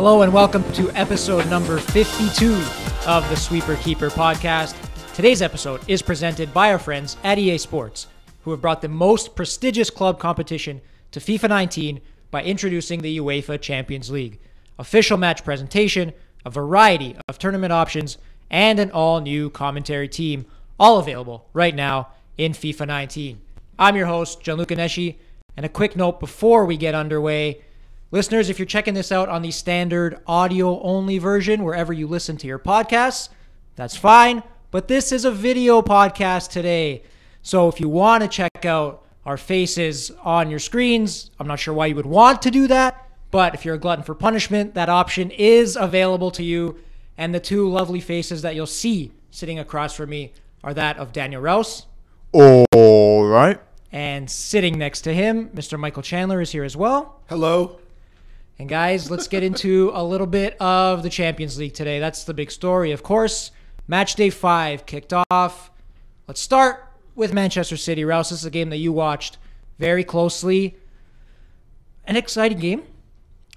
Hello and welcome to episode number 52 of the Sweeper Keeper podcast. Today's episode is presented by our friends at EA Sports, who have brought the most prestigious club competition to FIFA 19 by introducing the UEFA Champions League. Official match presentation, a variety of tournament options, and an all new commentary team, all available right now in FIFA 19. I'm your host, Gianluca Nesci, and a quick note before we get underway. Listeners, if you're checking this out on the standard audio only version, wherever you listen to your podcasts, that's fine. But this is a video podcast today. So if you want to check out our faces on your screens, I'm not sure why you would want to do that. But if you're a glutton for punishment, that option is available to you. And the two lovely faces that you'll see sitting across from me are that of Daniel Rouse. All right. And sitting next to him, Mr. Michael Chandler is here as well. Hello. And guys, let's get into a little bit of the Champions League today. That's the big story, of course. Match day five kicked off. Let's start with Manchester City. Rouse, this is a game that you watched very closely. An exciting game,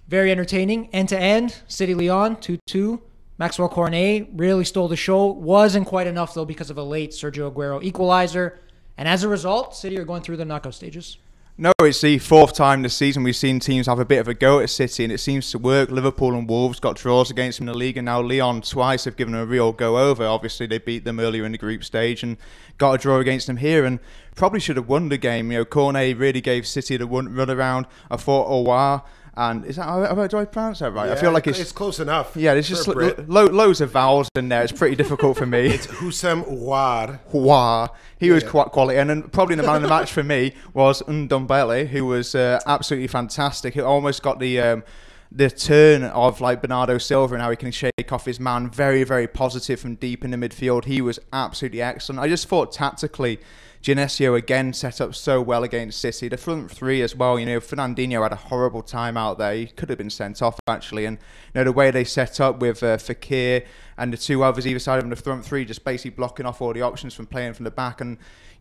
very entertaining, end to end. City Lyon 2 2. Maxwell Cornet really stole the show. Wasn't quite enough, though, because of a late Sergio Aguero equalizer. And as a result, City are going through the knockout stages. No, it's the fourth time this season we've seen teams have a bit of a go at City, and it seems to work. Liverpool and Wolves got draws against them in the league, and now Lyon twice have given them a real go over. Obviously, they beat them earlier in the group stage and got a draw against them here, and probably should have won the game. You know, Cornet really gave City the run, around. I thought, wow. And is that how do I pronounce that right? Yeah, I feel like it's, it's close enough. Yeah, there's just lo- lo- loads of vowels in there. It's pretty difficult for me. it's Houssem Aouar. Wow, he Yeah, was quite quality, and then probably the man of the match for me was Ndombele, who was uh, absolutely fantastic. He almost got the um, the turn of like Bernardo Silva and how he can shake off his man. Very, very positive from deep in the midfield. He was absolutely excellent. I just thought tactically. Genesio again set up so well against City. The front three as well. You know, Fernandinho had a horrible time out there. He could have been sent off actually. And you know the way they set up with uh, Fekir and the two others either side of the front three, just basically blocking off all the options from playing from the back. And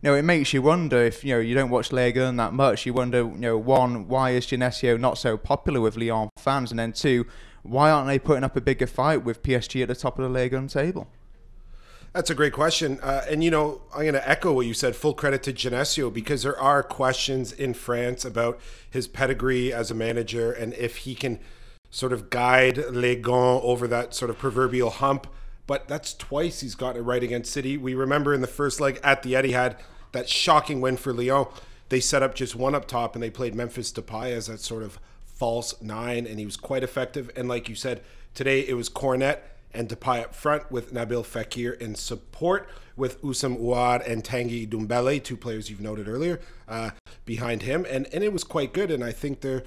you know, it makes you wonder if you know you don't watch Ligue 1 that much. You wonder, you know, one, why is Genesio not so popular with Lyon fans, and then two, why aren't they putting up a bigger fight with PSG at the top of the Ligue 1 table? That's a great question. Uh, and, you know, I'm going to echo what you said. Full credit to Genesio because there are questions in France about his pedigree as a manager and if he can sort of guide Les Gones over that sort of proverbial hump. But that's twice he's gotten it right against City. We remember in the first leg at the Etihad, that shocking win for Lyon. They set up just one up top and they played Memphis Depay as that sort of false nine, and he was quite effective. And like you said, today it was Cornet and to Depay up front with Nabil Fekir in support with Houssem Aouar and Tanguy Ndombele, two players you've noted earlier, uh, behind him. And and it was quite good. And I think they're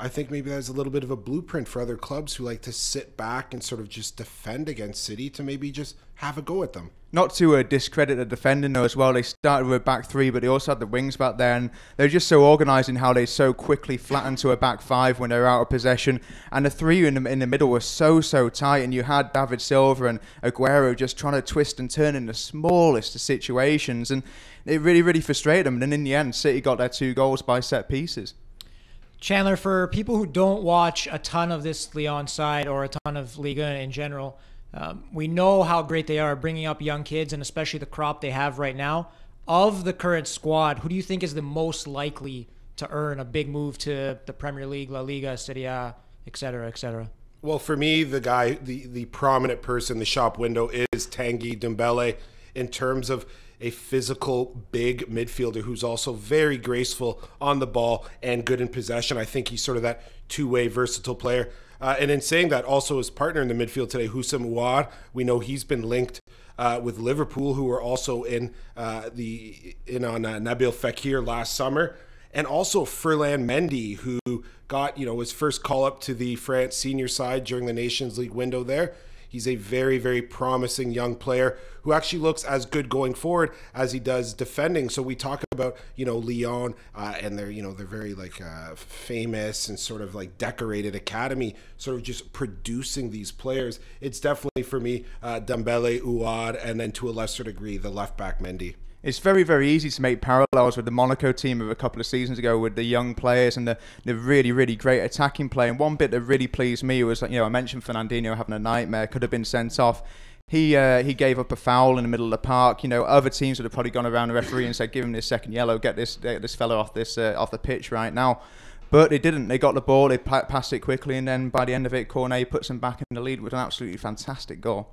I think maybe that's a little bit of a blueprint for other clubs who like to sit back and sort of just defend against City to maybe just have a go at them. Not to uh, discredit the defending though as well. They started with a back three, but they also had the wings back there, and they're just so organised in how they so quickly flatten to a back five when they're out of possession. And the three in the in the middle were so so tight, and you had David Silva and Aguero just trying to twist and turn in the smallest of situations, and it really really frustrated them. And then in the end, City got their two goals by set pieces. Chandler, for people who don't watch a ton of this Lyon side or a ton of Liga in general, um, we know how great they are bringing up young kids and especially the crop they have right now. Of the current squad, who do you think is the most likely to earn a big move to the Premier League, La Liga, Serie A, et cetera, et cetera? Well, for me, the guy, the, the prominent person the shop window is Tanguy Ndombele in terms of a physical, big midfielder who's also very graceful on the ball and good in possession. I think he's sort of that two-way versatile player. Uh, and in saying that, also his partner in the midfield today, Houssem Aouar, we know he's been linked uh, with Liverpool, who were also in uh, the in on uh, Nabil Fekir last summer, and also Ferland Mendy, who got you know his first call up to the France senior side during the Nations League window there. He's a very, very promising young player who actually looks as good going forward as he does defending. So we talk about, you know, Lyon uh, and they're, you know, they're very like uh, famous and sort of like decorated academy, sort of just producing these players. It's definitely for me, uh, Ndombele, Aouar, and then to a lesser degree, the left back Mendy. It's very, very easy to make parallels with the Monaco team of a couple of seasons ago with the young players and the, the really, really great attacking play. And one bit that really pleased me was, you know, I mentioned Fernandinho having a nightmare, could have been sent off. He uh, he gave up a foul in the middle of the park. You know, other teams would have probably gone around the referee and said, "Give him this second yellow. Get this get this fella off this uh, off the pitch right now." But they didn't. They got the ball. They passed it quickly, and then by the end of it, Cornet puts them back in the lead with an absolutely fantastic goal.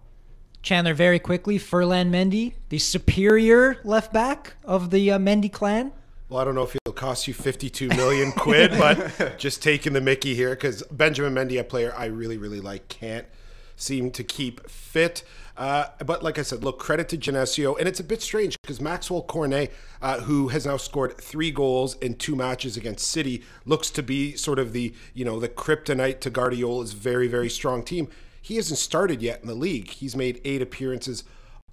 Chandler, very quickly, Ferland Mendy, the superior left back of the uh, Mendy clan. Well, I don't know if it'll cost you 52 million quid, but just taking the Mickey here because Benjamin Mendy, a player I really, really like, can't seem to keep fit. Uh, but like I said, look, credit to Genesio. And it's a bit strange because Maxwell Cornet, uh, who has now scored three goals in two matches against City, looks to be sort of the, you know, the kryptonite to Guardiola's very, very strong team. He hasn't started yet in the league. He's made eight appearances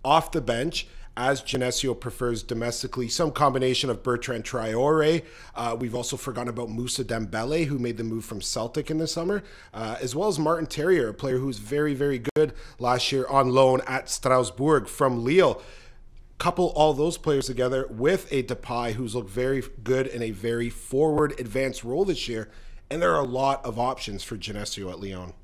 off the bench as Genesio prefers domestically, some combination of Bertrand Traore. Uh, we've also forgotten about Moussa Dembele, who made the move from Celtic in the summer, uh, as well as Martin Terrier, a player who was very, very good last year on loan at Strasbourg from Lille. Couple all those players together with a Depay who's looked very good in a very forward advanced role this year. And there are a lot of options for Genesio at Lyon.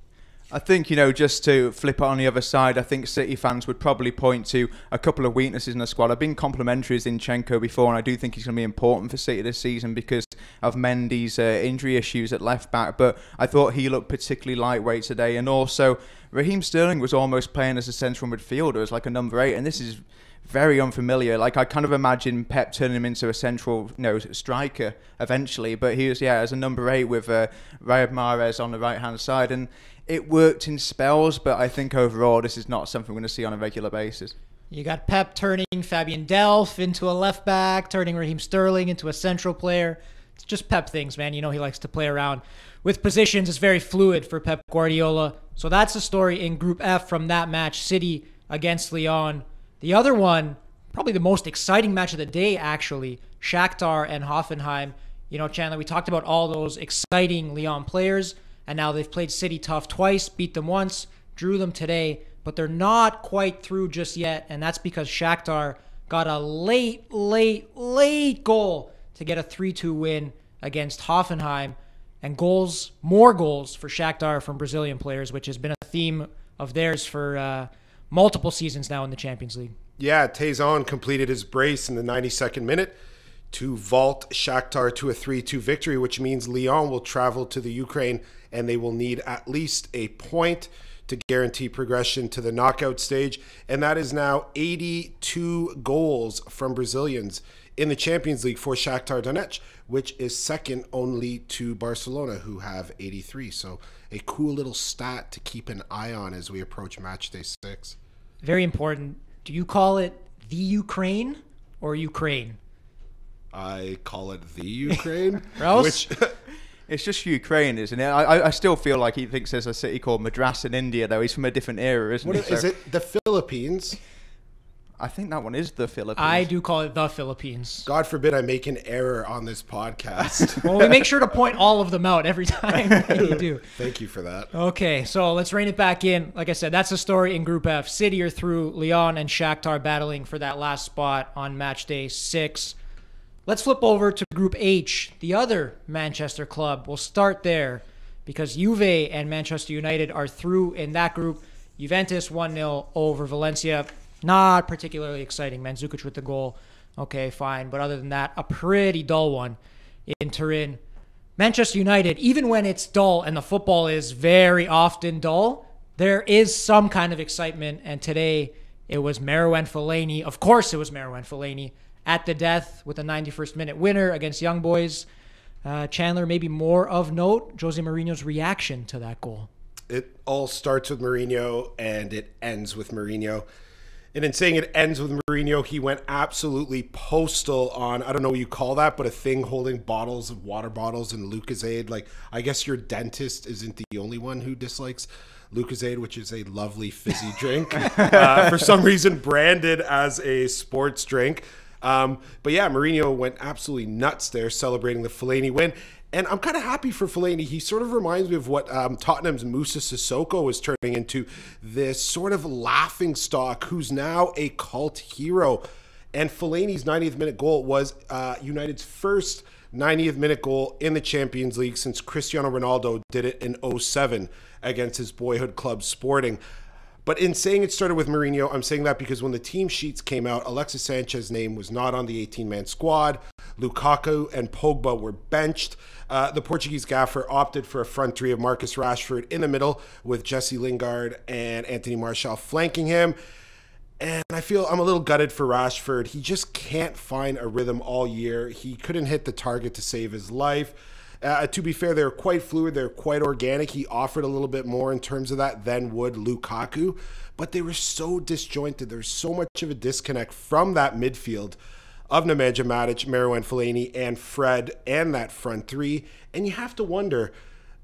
I think, you know, just to flip it on the other side, I think City fans would probably point to a couple of weaknesses in the squad. I've been complimentary of Zinchenko before, and I do think he's going to be important for City this season because of Mendy's uh, injury issues at left back. But I thought he looked particularly lightweight today. And also, Raheem Sterling was almost playing as a central midfielder, as like a number eight. And this is very unfamiliar. Like I kind of imagine Pep turning him into a central, you know, striker eventually. But he was, yeah, as a number eight with uh, Riyad Mahrez on the right hand side, and it worked in spells, but I think overall this is not something we're going to see on a regular basis. You got Pep turning Fabian Delph into a left back, turning Raheem Sterling into a central player. It's just Pep things, man. You know he likes to play around with positions. It's very fluid for Pep Guardiola. So that's the story in Group F from that match, City against Lyon. The other one, probably the most exciting match of the day, actually, Shakhtar and Hoffenheim. You know, Chandler, we talked about all those exciting Lyon players and now they've played City tough twice, beat them once, drew them today, but they're not quite through just yet, and that's because Shakhtar got a late, late, late goal to get a 3-2 win against Hoffenheim, and goals, more goals for Shakhtar from Brazilian players, which has been a theme of theirs for uh, multiple seasons now in the Champions League. Yeah, Taison completed his brace in the 92nd minute to vault Shakhtar to a 3 2 victory, which means Lyon will travel to the Ukraine and they will need at least a point to guarantee progression to the knockout stage. And that is now 82 goals from Brazilians in the Champions League for Shakhtar Donetsk, which is second only to Barcelona, who have 83. So a cool little stat to keep an eye on as we approach match day six. Very important. Do you call it the Ukraine or Ukraine? I call it the Ukraine. which It's just Ukraine, isn't it? I, I still feel like he thinks there's a city called Madras in India, though. He's from a different era, isn't what he? Is, so, is it the Philippines? I think that one is the Philippines. I do call it the Philippines. God forbid I make an error on this podcast. well, we make sure to point all of them out every time you do. Thank you for that. Okay, so let's rein it back in. Like I said, that's the story in Group F. City are through Lyon and Shakhtar battling for that last spot on match day six. Let's flip over to Group H, the other Manchester club. We'll start there because Juve and Manchester United are through in that group. Juventus 1 0 over Valencia. Not particularly exciting. Mandzukic with the goal. Okay, fine. But other than that, a pretty dull one in Turin. Manchester United, even when it's dull and the football is very often dull, there is some kind of excitement. And today it was Marouane Fellaini. Of course, it was Marouane Fellaini at the death with a 91st minute winner against Young Boys. Uh, Chandler, maybe more of note, Jose Mourinho's reaction to that goal. It all starts with Mourinho and it ends with Mourinho. And in saying it ends with Mourinho, he went absolutely postal on, I don't know what you call that, but a thing holding bottles of water bottles and Lucozade. Like, I guess your dentist isn't the only one who dislikes Lucozade, which is a lovely fizzy drink. uh, for some reason, branded as a sports drink. Um, but yeah, Mourinho went absolutely nuts there, celebrating the Fellaini win. And I'm kind of happy for Fellaini. He sort of reminds me of what um, Tottenham's Moussa Sissoko was turning into this sort of laughing stock who's now a cult hero. And Fellaini's 90th minute goal was uh, United's first 90th minute goal in the Champions League since Cristiano Ronaldo did it in 07 against his boyhood club Sporting. But in saying it started with Mourinho, I'm saying that because when the team sheets came out, Alexis Sanchez's name was not on the 18 man squad. Lukaku and Pogba were benched. Uh, the Portuguese gaffer opted for a front three of Marcus Rashford in the middle with Jesse Lingard and Anthony Martial flanking him. And I feel I'm a little gutted for Rashford. He just can't find a rhythm all year. He couldn't hit the target to save his life. Uh, to be fair, they're quite fluid. They're quite organic. He offered a little bit more in terms of that than would Lukaku, but they were so disjointed. There's so much of a disconnect from that midfield of Nemanja Matic, Marouane Fellaini, and Fred, and that front three. And you have to wonder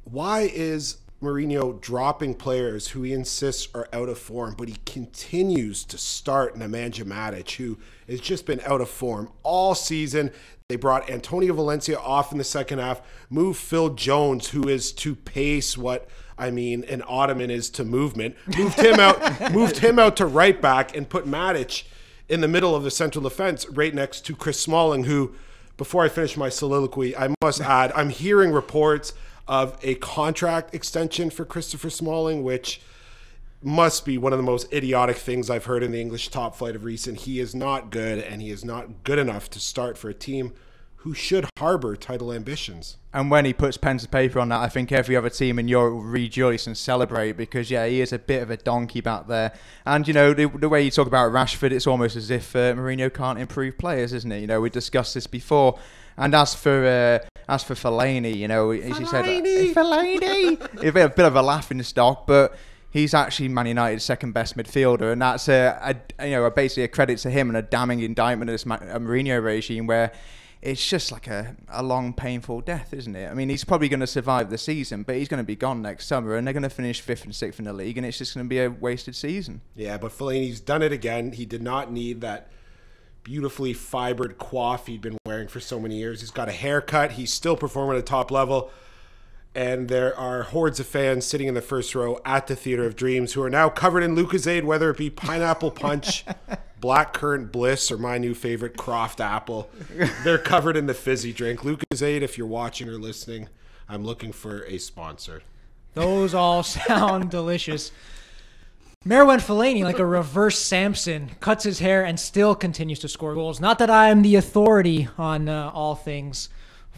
why is Mourinho dropping players who he insists are out of form, but he continues to start Nemanja Matic, who has just been out of form all season. They brought Antonio Valencia off in the second half, moved Phil Jones, who is to pace what I mean an Ottoman is to movement, moved him out, moved him out to right back, and put Matic in the middle of the central defense, right next to Chris Smalling, who. Before I finish my soliloquy, I must add I'm hearing reports of a contract extension for Christopher Smalling, which must be one of the most idiotic things I've heard in the English top flight of recent. He is not good, and he is not good enough to start for a team who should harbor title ambitions. And when he puts pen to paper on that, I think every other team in Europe will rejoice and celebrate because, yeah, he is a bit of a donkey back there. And, you know, the, the way you talk about Rashford, it's almost as if uh, Mourinho can't improve players, isn't it? You know, we discussed this before. And as for uh, as for Fellaini, you know, as you said, Fellaini, a bit, a bit of a laughing stock, but he's actually Man United's second best midfielder, and that's a, a you know basically a credit to him and a damning indictment of this Mourinho regime where it's just like a, a long, painful death, isn't it? I mean, he's probably going to survive the season, but he's going to be gone next summer, and they're going to finish fifth and sixth in the league, and it's just going to be a wasted season. Yeah, but Fellaini's done it again. He did not need that beautifully fibered coif he'd been wearing for so many years. He's got a haircut. He's still performing at a top level. And there are hordes of fans sitting in the first row at the Theater of Dreams who are now covered in Lucozade, whether it be pineapple punch, black currant bliss, or my new favorite, Croft apple. They're covered in the fizzy drink. Lucozade, if you're watching or listening, I'm looking for a sponsor. Those all sound delicious. Marouane Fellaini, like a reverse Samson, cuts his hair and still continues to score goals. Not that I am the authority on uh, all things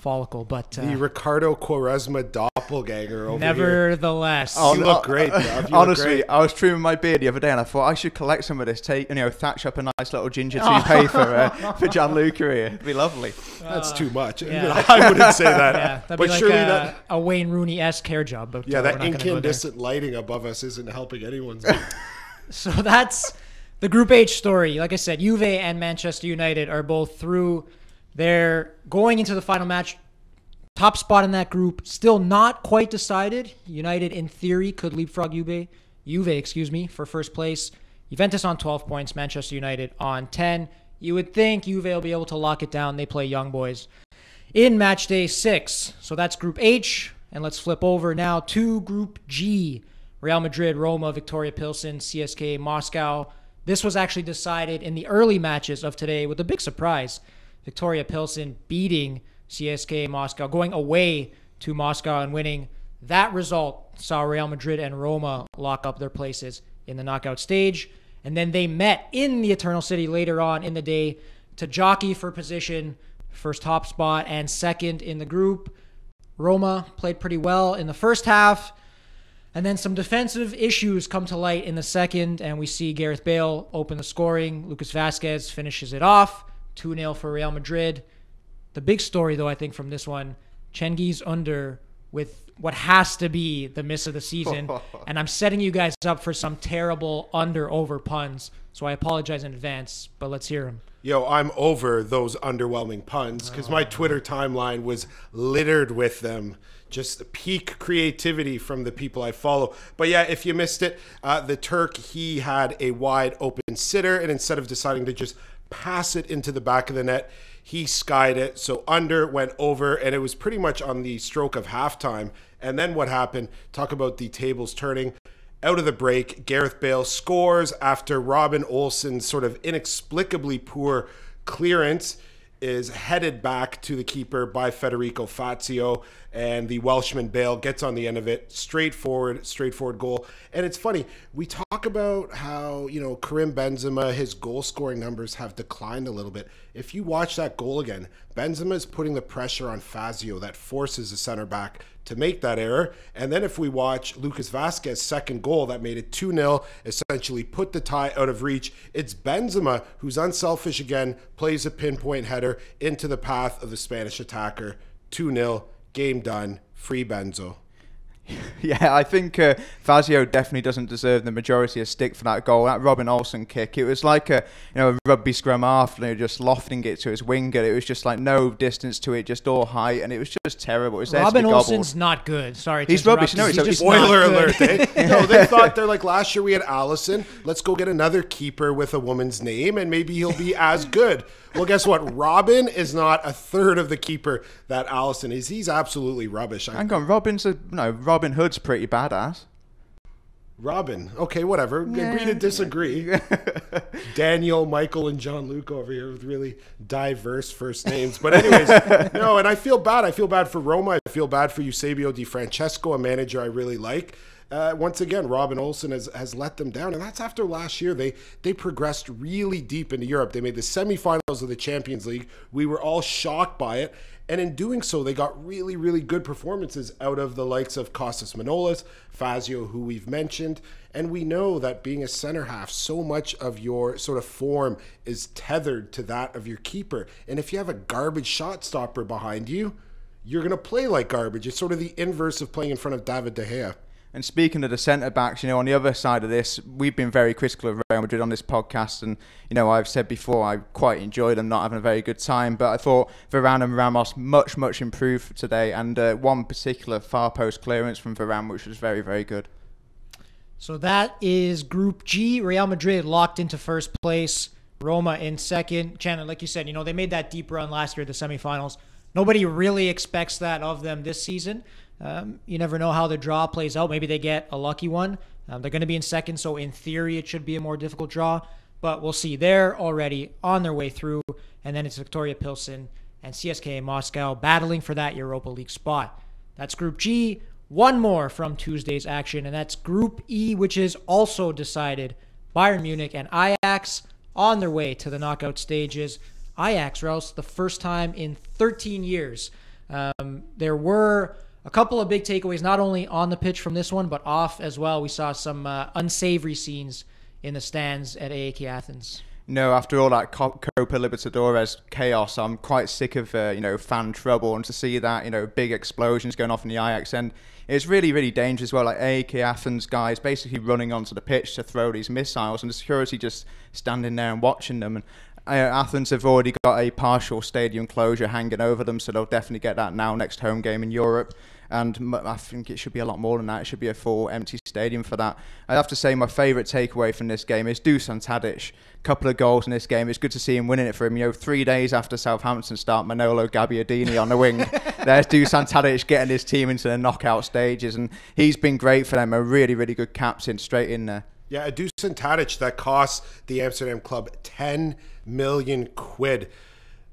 follicle, but uh, the Ricardo Quaresma doppelganger over nevertheless, here. Oh, you look great. You honestly, look great. I was trimming my beard the other day, and I thought I should collect some of this. Take you know, thatch up a nice little ginger tea toupee for uh, for Gianluca here. It'd be lovely. That's too much. Yeah. I wouldn't say that. Yeah, that'd but be like surely a, that a Wayne Rooney esque hair job. But yeah, that incandescent lighting above us isn't helping anyone's. so that's the Group H story. Like I said, Juve and Manchester United are both through they're going into the final match. Top spot in that group, still not quite decided. United, in theory, could leapfrog Juve, Juve, excuse me, for first place. Juventus on 12 points, Manchester United on 10. You would think Juve will be able to lock it down. They play young boys in match day six. So that's Group H. And let's flip over now to Group G. Real Madrid, Roma, Viktoria Pilsen, CSKA, Moscow. This was actually decided in the early matches of today with a big surprise. Viktoria Pilsen beating CSKA Moscow, going away to Moscow and winning. That result saw Real Madrid and Roma lock up their places in the knockout stage. And then they met in the Eternal City later on in the day to jockey for position, first top spot and second in the group. Roma played pretty well in the first half. And then some defensive issues come to light in the second, and we see Gareth Bale open the scoring. Lucas Vazquez finishes it off. 2 0 for Real Madrid. The big story, though, I think, from this one Cengiz Under with what has to be the miss of the season. and I'm setting you guys up for some terrible under over puns. So I apologize in advance, but let's hear them. Yo, I'm over those underwhelming puns because oh. my Twitter timeline was littered with them. Just peak creativity from the people I follow. But yeah, if you missed it, uh, the Turk, he had a wide open sitter. And instead of deciding to just pass it into the back of the net. He skied it. So under went over, and it was pretty much on the stroke of halftime. And then what happened? Talk about the tables turning. out of the break. Gareth Bale scores after Robin Olsen's sort of inexplicably poor clearance is headed back to the keeper by Federico Fazio, and the Welshman Bale gets on the end of it. Straightforward, straightforward goal. And it's funny, we talk about how, you know, Karim Benzema, his goal scoring numbers have declined a little bit. If you watch that goal again, Benzema is putting the pressure on Fazio that forces the center back to make that error. And then if we watch Lucas Vazquez's second goal that made it 2 0, essentially put the tie out of reach, it's Benzema who's unselfish again, plays a pinpoint header into the path of the Spanish attacker. 2 0, game done, free Benzo. Yeah, I think uh, Fazio definitely doesn't deserve the majority of stick for that goal. That Robin Olsen kick, it was like a you know a rugby scrum half, you know, just lofting it to his winger. It was just like no distance to it, just all height, and it was just terrible. It was Robin be Olsen's gobbled. not good. Sorry, He's rubbish. No, he's he's just Spoiler not alert. Eh? No, they thought they're like last year we had Alisson. Let's go get another keeper with a woman's name, and maybe he'll be as good. Well, guess what? Robin is not a third of the keeper that Alisson is. He's absolutely rubbish. Hang on, Robin's a no. Robin Hood's pretty badass. Robin. Okay, whatever. Agree to disagree. Daniel, Michael, and John Luke over here with really diverse first names. But anyways, no, and I feel bad. I feel bad for Roma. I feel bad for Eusebio Di Francesco, a manager I really like. Uh, once again, Robin Olsen has, has let them down, and that's after last year. They they progressed really deep into Europe. They made the semifinals of the Champions League. We were all shocked by it, and in doing so, they got really, really good performances out of the likes of Costas Manolas, Fazio, who we've mentioned. And we know that being a center half, so much of your sort of form is tethered to that of your keeper. And if you have a garbage shot stopper behind you, you're going to play like garbage. It's sort of the inverse of playing in front of David De Gea. And speaking of the centre backs, you know, on the other side of this, we've been very critical of Real Madrid on this podcast, and you know, I've said before I quite enjoyed them not having a very good time, but I thought Varane and Ramos much much improved today, and uh, one particular far post clearance from Varane, which was very very good. So that is Group G. Real Madrid locked into first place. Roma in second. Chandler, like you said, you know they made that deep run last year at the semifinals. Nobody really expects that of them this season. Um, you never know how the draw plays out. Maybe they get a lucky one. Um, they're going to be in second, so in theory it should be a more difficult draw. But we'll see. They're already on their way through, and then it's Viktoria Pilsen and CSKA Moscow battling for that Europa League spot. That's Group G. One more from Tuesday's action, and that's Group E, which is also decided. Bayern Munich and Ajax on their way to the knockout stages. Ajax, Rouse, the first time in 13 years. Um, there were a couple of big takeaways, not only on the pitch from this one, but off as well. We saw some uh, unsavory scenes in the stands at AEK Athens. No, after all that Copa Libertadores chaos, I'm quite sick of uh, you know fan trouble, and to see that you know big explosions going off in the Ajax end, it's really really dangerous. Well, like AEK Athens guys basically running onto the pitch to throw these missiles, and the security just standing there and watching them. And uh, Athens have already got a partial stadium closure hanging over them, so they'll definitely get that now next home game in Europe. And m- I think it should be a lot more than that. It should be a full empty stadium for that. I have to say, my favourite takeaway from this game is Dusan Tadic. A couple of goals in this game. It's good to see him winning it for him. You know, three days after Southampton start Manolo Gabbiadini on the wing. There's Dusan Tadic getting his team into the knockout stages, and he's been great for them. A really, really good captain, straight in there. Yeah, a Dusan Tadic that costs the Amsterdam club 10 million quid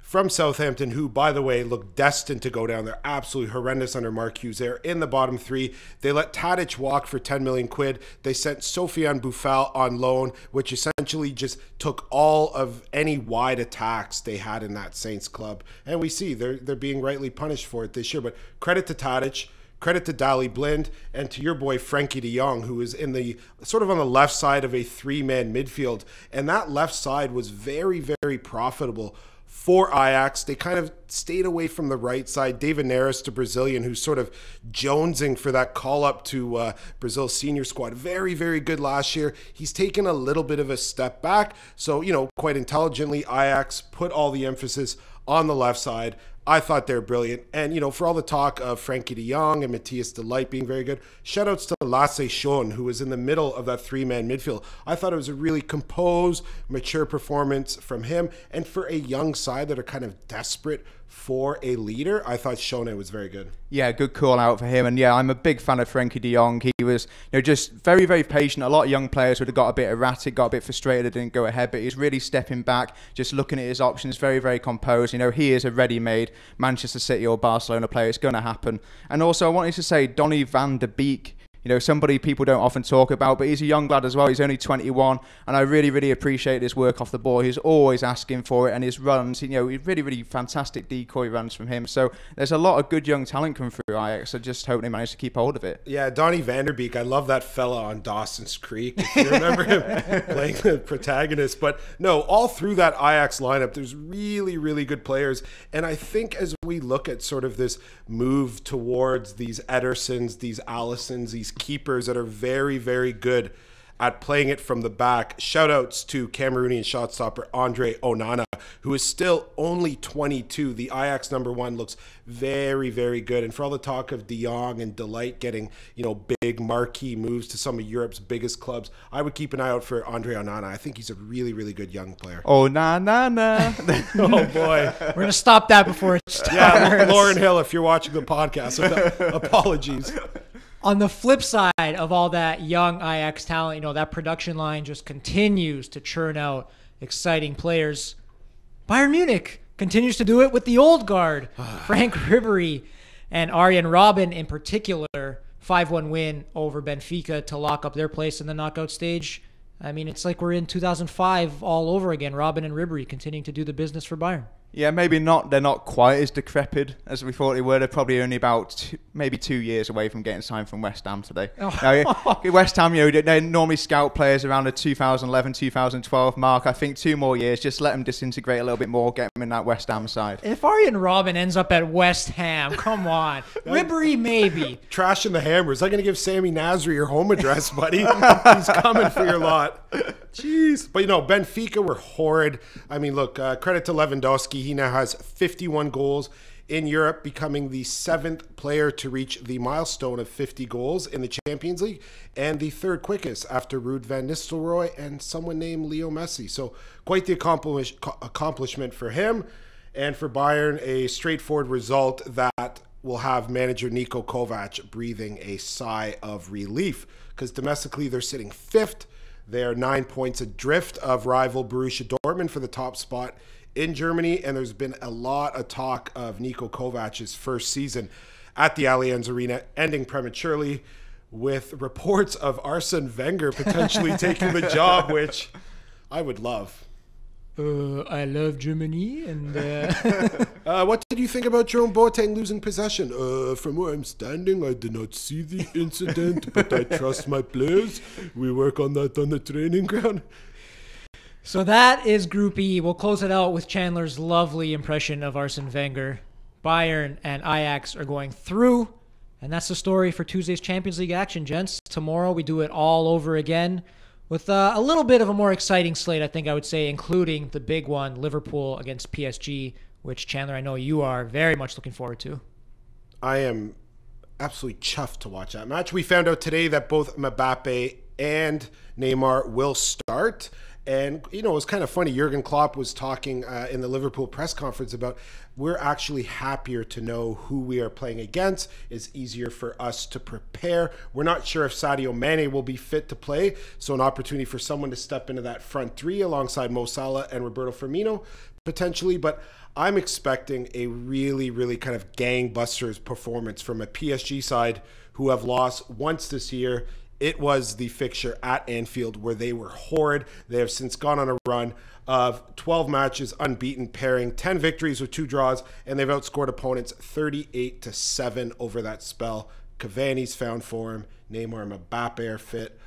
from Southampton, who, by the way, look destined to go down. They're absolutely horrendous under Mark Hughes. They're in the bottom three. They let Tadic walk for 10 million quid. They sent Sofiane Boufal on loan, which essentially just took all of any wide attacks they had in that Saints club. And we see they're they're being rightly punished for it this year. But credit to Tadic. Credit to Daley Blind and to your boy Frenkie de Jong, who is in the sort of on the left side of a three man midfield. And that left side was very, very profitable for Ajax. They kind of stayed away from the right side. David Neres, the Brazilian, who's sort of jonesing for that call up to uh, Brazil's senior squad. Very, very good last year. He's taken a little bit of a step back. So, you know, quite intelligently, Ajax put all the emphasis on the left side. I thought they're brilliant. And, you know, for all the talk of Frenkie de Jong and Matthijs de Ligt being very good, shout outs to Lasse Schöne, who was in the middle of that three man midfield. I thought it was a really composed, mature performance from him. And for a young side that are kind of desperate for a leader, I thought Schöne was very good. Yeah, good call out for him. And yeah, I'm a big fan of Frenkie de Jong. He was, you know, just very, very patient. A lot of young players would have got a bit erratic, got a bit frustrated, didn't go ahead, but he's really stepping back, just looking at his options, very, very composed. You know, he is a ready-made Manchester City or Barcelona player. It's going to happen. And also, I wanted to say Donny van de Beek you know, somebody people don't often talk about, but he's a young lad as well. He's only 21, and I really, really appreciate his work off the ball. He's always asking for it, and his runs, you know, really, really fantastic decoy runs from him. So there's a lot of good young talent coming through Ajax. I just hope they manage to keep hold of it. Yeah, Donny van der Beek. I love that fella on Dawson's Creek. If you remember him playing the protagonist. But no, all through that Ajax lineup, there's really, really good players. And I think as we look at sort of this move towards these Edersons, these Alissons, these keepers that are very, very good at playing it from the back. Shout outs to Cameroonian shot stopper Andre Onana, who is still only 22. The Ajax number one looks very, very good. And for all the talk of De Jong and De Ligt getting, you know, big marquee moves to some of Europe's biggest clubs, I would keep an eye out for Andre Onana. I think he's a really, really good young player. Oh, na, na, na. oh, boy. We're going to stop that before it starts. Yeah, Lauryn Hill, if you're watching the podcast, apologies on the flip side of all that young Ajax talent, you know, that production line just continues to churn out exciting players. Bayern Munich continues to do it with the old guard, Frank Ribery and Arjen Robben in particular. 5 1 win over Benfica to lock up their place in the knockout stage. I mean, it's like we're in 2005 all over again. Robben and Ribery continuing to do the business for Bayern. Yeah, maybe not. They're not quite as decrepit as we thought they were. They're probably only about two, maybe two years away from getting signed from West Ham today. Oh. Now, West Ham, you know, they normally scout players around the 2011, 2012 mark. I think two more years, just let them disintegrate a little bit more, get them in that West Ham side. If Arjen Robben ends up at West Ham, come on, Ribery maybe. Trashing the Hammers. I'm gonna give Sammy Nasri your home address, buddy. He's coming for your lot. Jeez. But you know, Benfica were horrid. I mean, look, uh, credit to Lewandowski. He now has 51 goals in Europe, becoming the seventh player to reach the milestone of 50 goals in the Champions League, and the third quickest after Ruud van Nistelrooy and someone named Leo Messi. So, quite the accomplish- accomplishment for him. And for Bayern, a straightforward result that will have manager Niko Kovac breathing a sigh of relief because domestically they're sitting fifth. They are nine points adrift of rival Borussia Dortmund for the top spot in Germany. And there's been a lot of talk of Niko Kovac's first season at the Allianz Arena ending prematurely with reports of Arsene Wenger potentially taking the job, which I would love. Uh, I love Germany. And uh... uh, what did you think about Jerome Boateng losing possession? Uh, from where I'm standing, I did not see the incident, but I trust my players. We work on that on the training ground. So that is Group E. We'll close it out with Chandler's lovely impression of Arsene Wenger. Bayern and Ajax are going through. And that's the story for Tuesday's Champions League action, gents. Tomorrow we do it all over again with uh, a little bit of a more exciting slate, I think I would say, including the big one, Liverpool against PSG, which Chandler, I know you are very much looking forward to. I am absolutely chuffed to watch that match. We found out today that both Mbappe and Neymar will start. And you know, it was kind of funny. Jurgen Klopp was talking uh, in the Liverpool press conference about we're actually happier to know who we are playing against. It's easier for us to prepare. We're not sure if Sadio Mane will be fit to play, so an opportunity for someone to step into that front three alongside Mo Salah and Roberto Firmino potentially. But I'm expecting a really, really kind of gangbusters performance from a PSG side who have lost once this year it was the fixture at Anfield where they were horrid. They have since gone on a run of 12 matches unbeaten, pairing 10 victories with two draws, and they've outscored opponents 38 to 7 over that spell. Cavani's found form. Neymar Mbappe are fit.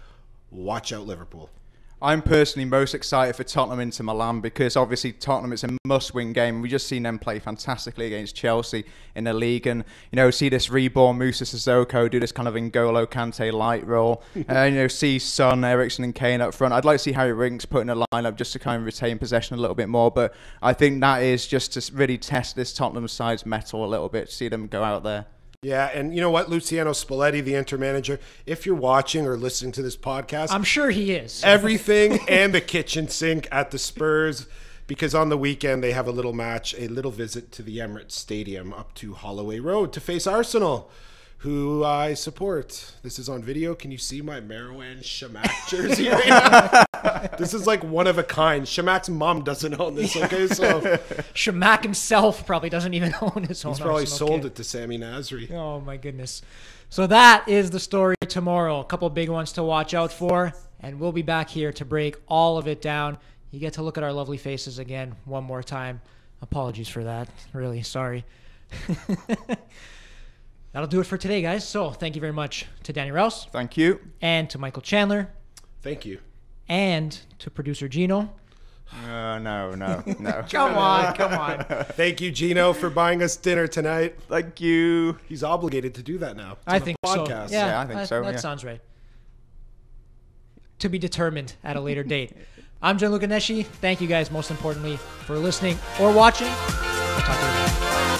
Watch out, Liverpool. I'm personally most excited for Tottenham into Milan because obviously Tottenham is a must-win game. We've just seen them play fantastically against Chelsea in the league, and you know see this reborn Moussa Sissoko do this kind of N'Golo Kante light role. uh, you know see Son, Eriksen, and Kane up front. I'd like to see Harry Winks put in a lineup just to kind of retain possession a little bit more, but I think that is just to really test this Tottenham side's mettle a little bit. See them go out there. Yeah, and you know what, Luciano Spalletti, the Inter manager, if you're watching or listening to this podcast, I'm sure he is. Everything and the kitchen sink at the Spurs because on the weekend they have a little match, a little visit to the Emirates Stadium up to Holloway Road to face Arsenal, who I support. This is on video. Can you see my Marouane Chamakh jersey right now? this is like one of a kind. Chamakh's mom doesn't own this, okay? So Chamakh himself probably doesn't even own his own. he's probably Arsenal sold kit. it to Sammy Nasri. Oh my goodness. So that is the story tomorrow. A couple big ones to watch out for, and we'll be back here to break all of it down. You get to look at our lovely faces again one more time. Apologies for that. Really sorry. That'll do it for today, guys. So thank you very much to Danny Rouse Thank you. and to Michael Chandler Thank you. and to producer Gino. Uh, no, no, no. Come on, come on. Thank you, Gino, for buying us dinner tonight. Thank you. He's obligated to do that now. It's I on a think so. podcast. Yeah, Yeah, I think that, so, That yeah. sounds right. To be determined at a later date. I'm Gianluca Nesci. Thank you guys, most importantly, for listening or watching. I'll talk to you later.